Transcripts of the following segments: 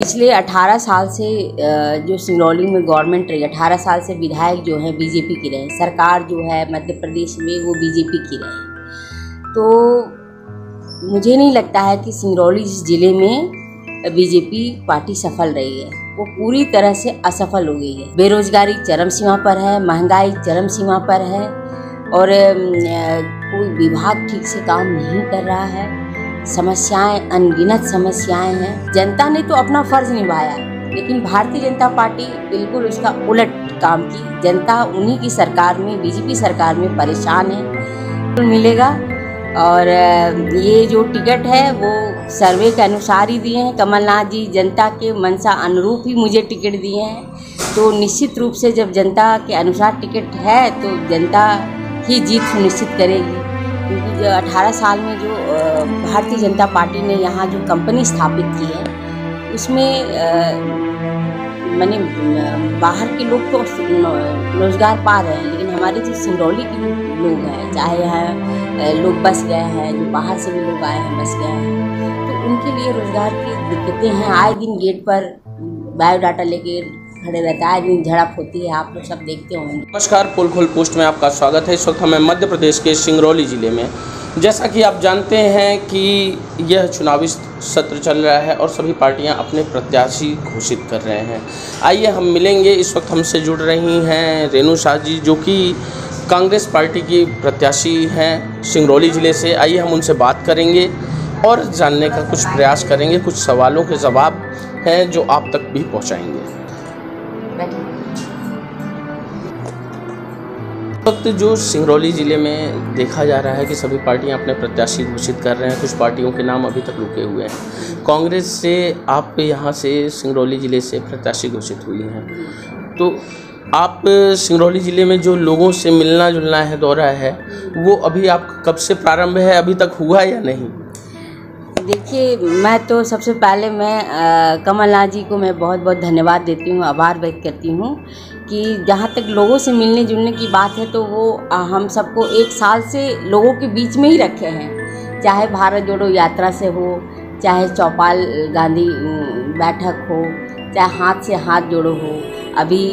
पिछले 18 साल से जो सिंगरौली में गवर्नमेंट रही 18 साल से विधायक जो है बीजेपी की रहे सरकार जो है मध्य प्रदेश में वो बीजेपी की रहे तो मुझे नहीं लगता है कि सिंगरौली ज़िले में बीजेपी पार्टी सफल रही है, वो पूरी तरह से असफल हो गई है। बेरोजगारी चरम सीमा पर है, महँगाई चरम सीमा पर है, और कोई विभाग ठीक से काम नहीं कर रहा है। समस्याएँ, अनगिनत समस्याएँ हैं। जनता ने तो अपना फ़र्ज़ निभाया लेकिन भारतीय जनता पार्टी बिल्कुल उसका उलट काम की। जनता उन्हीं की सरकार में, बीजेपी सरकार में परेशान है। मिलेगा। और ये जो टिकट है, वो सर्वे के अनुसार ही दिए हैं। कमलनाथ जी जनता के मनसा अनुरूप ही मुझे टिकट दिए हैं। तो निश्चित रूप से जब जनता के अनुसार टिकट है तो जनता ही जीत सुनिश्चित करेगी। क्योंकि जो 18 साल में जो भारतीय जनता पार्टी ने यहाँ जो कंपनी स्थापित की है, उसमें मैंने बाहर के लोग तो रोज़गार पा रहे हैं, लेकिन हमारे जो सिंगरौली के लोग हैं, चाहे यहाँ लोग बस गए हैं, जो बाहर से भी लोग आए हैं, बस गए हैं तो उनके लिए रोज़गार की दिक्कतें हैं। आए दिन गेट पर बायोडाटा लेके खड़े रहता है दिन झड़प होती है, आप लोग सब देखते होंगे। नमस्कार, पुल खुल पोस्ट में आपका स्वागत है। इस वक्त हमें मध्य प्रदेश के सिंगरौली ज़िले में। जैसा कि आप जानते हैं कि यह चुनावी सत्र चल रहा है और सभी पार्टियाँ अपने प्रत्याशी घोषित कर रहे हैं। आइए हम मिलेंगे। इस वक्त हमसे जुड़ रही हैं रेणु शाह जी, जो कि कांग्रेस पार्टी की प्रत्याशी हैं सिंगरौली ज़िले से। आइए हम उनसे बात करेंगे और जानने का कुछ प्रयास करेंगे। कुछ सवालों के जवाब हैं जो आप तक भी पहुँचाएँगे। वक्त जो सिंगरौली ज़िले में देखा जा रहा है कि सभी पार्टियाँ अपने प्रत्याशी घोषित कर रहे हैं, कुछ पार्टियों के नाम अभी तक रुके हुए हैं। कांग्रेस से आप यहाँ से सिंगरौली ज़िले से प्रत्याशी घोषित हुई हैं। तो आप सिंगरौली ज़िले में जो लोगों से मिलना जुलना है, दौरा है, वो अभी आप कब से प्रारंभ है, अभी तक हुआ या नहीं? देखिए, मैं तो सबसे पहले मैं कमलनाथ जी को मैं बहुत बहुत धन्यवाद देती हूँ, आभार व्यक्त करती हूँ कि जहाँ तक लोगों से मिलने जुलने की बात है तो वो हम सबको एक साल से लोगों के बीच में ही रखे हैं। चाहे भारत जोड़ो यात्रा से हो, चाहे चौपाल गांधी बैठक हो, चाहे हाथ से हाथ जोड़ो हो, अभी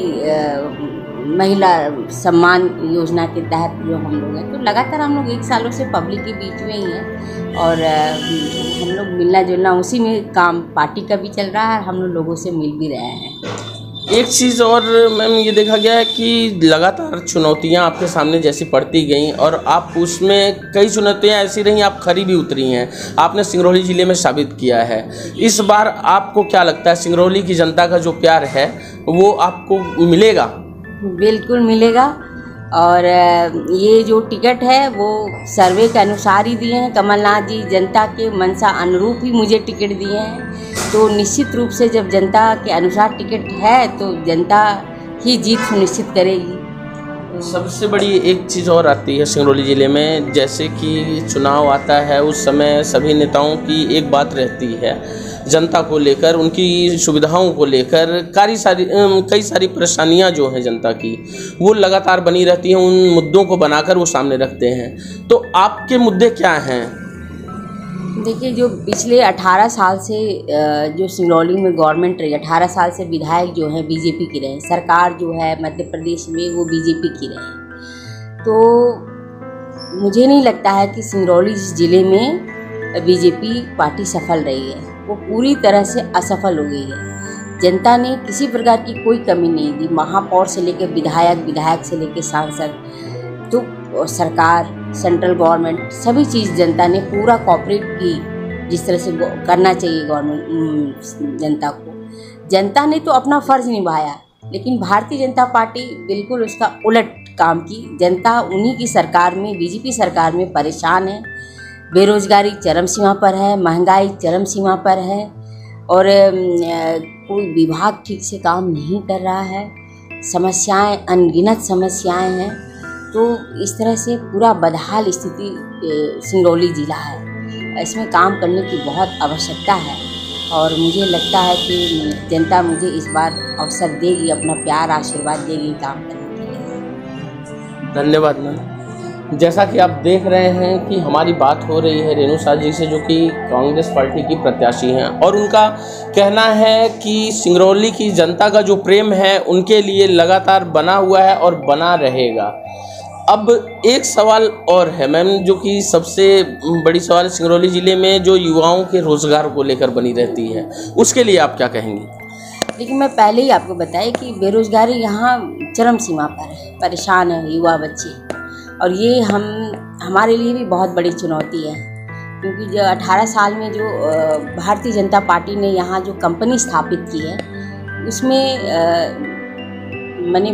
महिला सम्मान योजना के तहत जो हम लोग हैं तो लगातार हम लोग एक सालों से पब्लिक के बीच में ही हैं और हम लोग मिलना जुलना उसी में काम पार्टी का भी चल रहा है, हम लोग लोगों से मिल भी रहे हैं। एक चीज़ और, मैम, ये देखा गया है कि लगातार चुनौतियाँ आपके सामने जैसी पड़ती गई और आप उसमें कई चुनौतियाँ ऐसी रहीं, आप खरी भी उतरी हैं। आपने सिंगरौली ज़िले में साबित किया है। इस बार आपको क्या लगता है? सिंगरौली की जनता का जो प्यार है, वो आपको मिलेगा? बिल्कुल मिलेगा। और ये जो टिकट है, वो सर्वे के अनुसार ही दिए हैं। कमलनाथ जी जनता के मनसा अनुरूप ही मुझे टिकट दिए हैं। तो निश्चित रूप से जब जनता के अनुसार टिकट है तो जनता ही जीत सुनिश्चित करेगी। सबसे बड़ी एक चीज़ और आती है सिंगरौली ज़िले में, जैसे कि चुनाव आता है, उस समय सभी नेताओं की एक बात रहती है, जनता को लेकर, उनकी सुविधाओं को लेकर कई सारी कई सारी परेशानियाँ जो हैं जनता की, वो लगातार बनी रहती हैं, उन मुद्दों को बनाकर वो सामने रखते हैं। तो आपके मुद्दे क्या हैं? देखिए, जो पिछले 18 साल से जो सिंगरौली में गवर्नमेंट रही 18 साल से विधायक जो हैं बीजेपी की रहे सरकार जो है मध्य प्रदेश में वो बीजेपी की रहे तो मुझे नहीं लगता है कि सिंगरौली ज़िले में बीजेपी पार्टी सफल रही है। वो पूरी तरह से असफल हो गई है। जनता ने किसी प्रकार की कोई कमी नहीं दी। महापौर से लेकर विधायक विधायक से लेकर सांसद तो सरकार सेंट्रल गवर्नमेंट, सभी चीज़ जनता ने पूरा कॉपरेट की, जिस तरह से करना चाहिए गवर्नमेंट जनता को। जनता ने तो अपना फ़र्ज़ निभाया, लेकिन भारतीय जनता पार्टी बिल्कुल उसका उलट काम की। जनता उन्हीं की सरकार में, बीजेपी सरकार में परेशान है। बेरोजगारी चरम सीमा पर है, महँगाई चरम सीमा पर है, और कोई विभाग ठीक से काम नहीं कर रहा है। समस्याएँ, अनगिनत समस्याएँ हैं। तो इस तरह से पूरा बदहाल स्थिति सिंगरौली ज़िला है। इसमें काम करने की बहुत आवश्यकता है और मुझे लगता है कि जनता मुझे इस बार अवसर देगी, अपना प्यार, आशीर्वाद देगी काम करने के लिए। धन्यवाद, मैम। जैसा कि आप देख रहे हैं कि हमारी बात हो रही है रेणु शाह जी से, जो कि कांग्रेस पार्टी की प्रत्याशी हैं और उनका कहना है कि सिंगरौली की जनता का जो प्रेम है, उनके लिए लगातार बना हुआ है और बना रहेगा। अब एक सवाल और है मैम, जो कि सबसे बड़ी सवाल सिंगरौली ज़िले में जो युवाओं के रोज़गार को लेकर बनी रहती है, उसके लिए आप क्या कहेंगी? लेकिन मैं पहले ही आपको बताया कि बेरोजगारी यहाँ चरम सीमा पर है, परेशान है युवा बच्चे। और ये हम, हमारे लिए भी बहुत बड़ी चुनौती है, क्योंकि जो 18 साल में जो भारतीय जनता पार्टी ने यहाँ जो कंपनी स्थापित की है, उसमें मैंने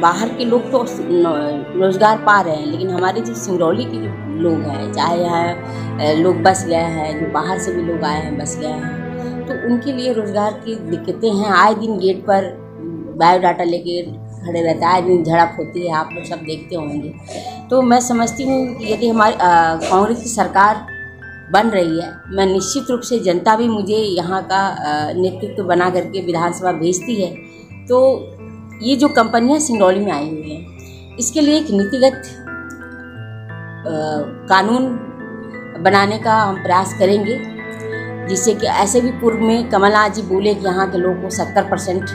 बाहर के लोग तो रोज़गार पा रहे हैं, लेकिन हमारे जो सिंगरौली के लोग हैं, चाहे यहाँ लोग बस गए हैं, जो बाहर से भी लोग आए हैं, बस गए हैं तो उनके लिए रोज़गार की दिक्कतें हैं। आए दिन गेट पर बायोडाटा लेके खड़े रहते हैं, आए दिन झड़प होती है, आप लोग सब देखते होंगे। तो मैं समझती हूँ कि यदि हमारी कांग्रेस की सरकार बन रही है, मैं निश्चित रूप से जनता भी मुझे यहाँ का नेतृत्व बना करके विधानसभा भेजती है तो ये जो कंपनियाँ सिंगरौली में आई हुई हैं, इसके लिए एक नीतिगत कानून बनाने का हम प्रयास करेंगे, जिससे कि ऐसे भी पूर्व में कमलनाथ जी बोले कि यहाँ के लोगों को सत्तर परसेंट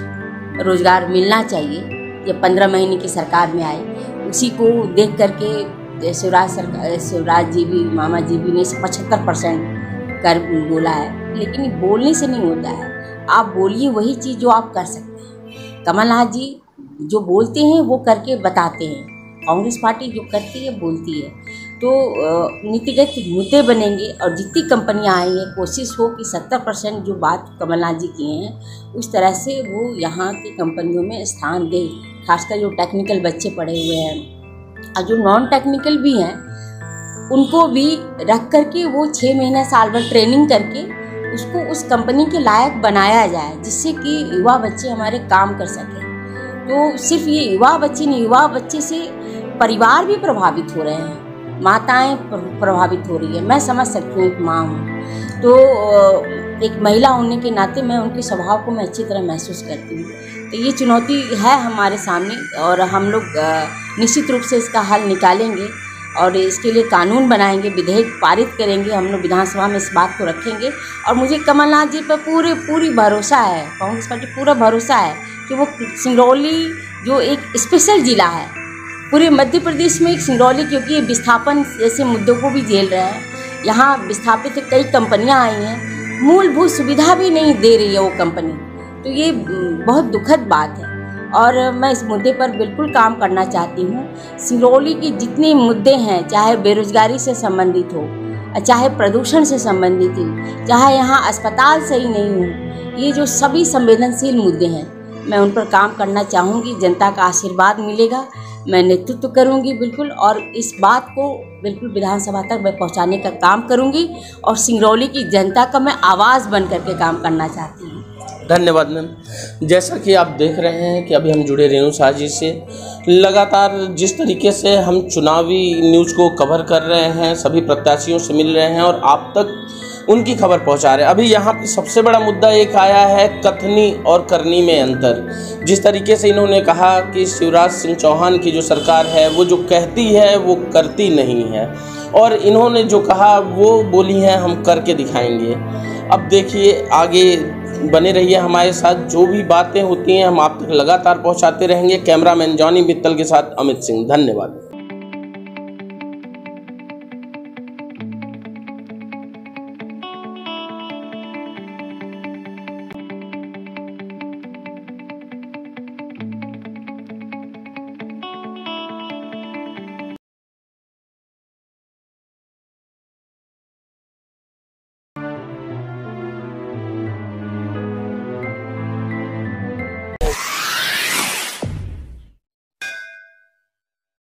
रोज़गार मिलना चाहिए, ये पंद्रह महीने की सरकार में आए। उसी को देख करके शिवराज सरकार शिवराज जी भी मामा जी भी ने पचहत्तर परसेंट कर बोला है। लेकिन बोलने से नहीं होता है। आप बोलिए वही चीज़ जो आप कर सकते हैं। कमलनाथ जी जो बोलते हैं, वो करके बताते हैं। कांग्रेस पार्टी जो करती है, बोलती है। तो नीतिगत मुद्दे बनेंगे और जितनी कंपनियाँ हैं, कोशिश हो कि सत्तर परसेंट जो बात कमलनाथ जी किए हैं, उस तरह से वो यहाँ की कंपनियों में स्थान दे। खासकर जो टेक्निकल बच्चे पढ़े हुए हैं। और जो नॉन टेक्निकल भी हैं, उनको भी रख करके वो छः महीना साल भर ट्रेनिंग करके उसको उस कंपनी के लायक बनाया जाए, जिससे कि युवा बच्चे हमारे काम कर सकें। तो सिर्फ़ ये युवा बच्चे नहीं, युवा बच्चे से परिवार भी प्रभावित हो रहे हैं। माताएँ प्रभावित हो रही है। मैं समझ सकती हूँ, एक माँ हूँ। तो एक महिला होने के नाते मैं उनके स्वभाव को मैं अच्छी तरह महसूस करती हूँ। तो ये चुनौती है हमारे सामने और हम लोग निश्चित रूप से इसका हल निकालेंगे। और इसके लिए कानून बनाएँगे, विधेयक पारित करेंगे, हम लोग विधानसभा में इस बात को रखेंगे। और मुझे कमलनाथ जी पर पूरे, पूरी भरोसा है, कांग्रेस पार्टी पूरा भरोसा है कि वो सिंगरौली जो एक स्पेशल ज़िला है, पूरे मध्य प्रदेश में एक सिंगरौली क्योंकि ये विस्थापन जैसे मुद्दों को भी झेल रहा है। यहाँ विस्थापित कई कंपनियाँ आई हैं, मूलभूत सुविधा भी नहीं दे रही है वो कंपनी। तो ये बहुत दुखद बात है। और मैं इस मुद्दे पर बिल्कुल काम करना चाहती हूँ। सिंगरौली के जितने मुद्दे हैं, चाहे बेरोजगारी से संबंधित हो, चाहे प्रदूषण से संबंधित हो, चाहे यहाँ अस्पताल सही नहीं हो, ये जो सभी संवेदनशील मुद्दे हैं, मैं उन पर काम करना चाहूँगी, जनता का आशीर्वाद मिलेगा, मैं नेतृत्व करूँगी बिल्कुल और इस बात को बिल्कुल विधानसभा तक मैं पहुँचाने का काम करूँगी और सिंगरौली की जनता का मैं आवाज़ बन करके काम करना चाहती हूँ। धन्यवाद मैम। जैसा कि आप देख रहे हैं कि अभी हम जुड़े रेणु शाह जी से। लगातार जिस तरीके से हम चुनावी न्यूज़ को कवर कर रहे हैं, सभी प्रत्याशियों से मिल रहे हैं और आप तक उनकी खबर पहुँचा रहे हैं। अभी यहाँ पे सबसे बड़ा मुद्दा एक आया है कथनी और करनी में अंतर। जिस तरीके से इन्होंने कहा कि शिवराज सिंह चौहान की जो सरकार है, वो जो कहती है, वो करती नहीं है। और इन्होंने जो कहा, वो बोली हैं, हम करके दिखाएँगे। अब देखिए, आगे बने रहिए हमारे साथ। जो भी बातें होती हैं, हम आप तक लगातार पहुंचाते रहेंगे। कैमरामैन जॉनी मित्तल के साथ अमित सिंह, धन्यवाद।